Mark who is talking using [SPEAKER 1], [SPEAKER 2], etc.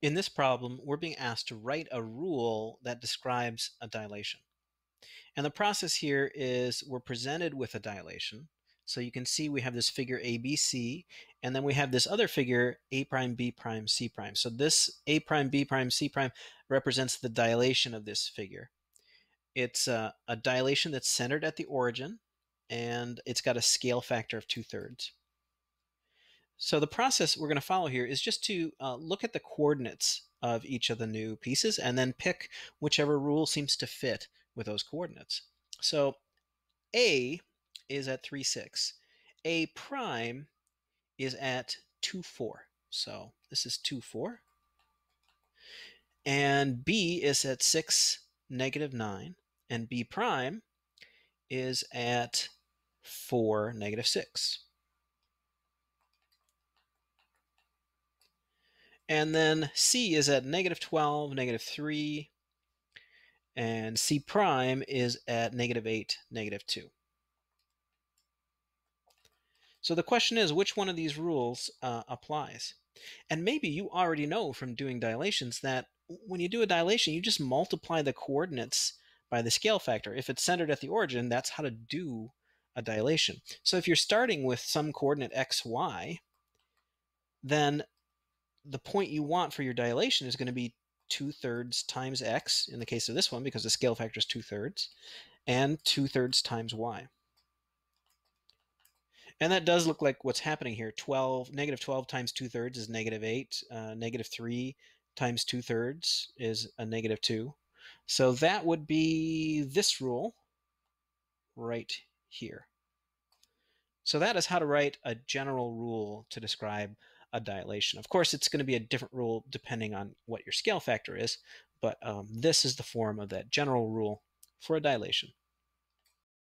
[SPEAKER 1] In this problem, we're being asked to write a rule that describes a dilation. And the process here is we're presented with a dilation. So you can see we have this figure ABC, and then we have this other figure A prime, B prime, C prime. So this A prime, B prime, C prime represents the dilation of this figure. It's a, a dilation that's centered at the origin, and it's got a scale factor of two thirds. So the process we're going to follow here is just to uh, look at the coordinates of each of the new pieces and then pick whichever rule seems to fit with those coordinates. So A is at 3, 6. A prime is at 2, 4. So this is 2, 4. And B is at 6, negative 9. And B prime is at 4, negative 6. And then C is at negative 12, negative 3, and C prime is at negative 8, negative 2. So the question is, which one of these rules uh, applies? And maybe you already know from doing dilations that when you do a dilation, you just multiply the coordinates by the scale factor. If it's centered at the origin, that's how to do a dilation. So if you're starting with some coordinate x, y, then the point you want for your dilation is going to be two thirds times x in the case of this one because the scale factor is two thirds, and two thirds times y. And that does look like what's happening here. 12, negative 12 times 2 thirds is negative 8. Uh, negative 3 times 2 thirds is a negative 2. So that would be this rule right here. So that is how to write a general rule to describe a dilation. Of course, it's going to be a different rule depending on what your scale factor is, but um, this is the form of that general rule for a dilation.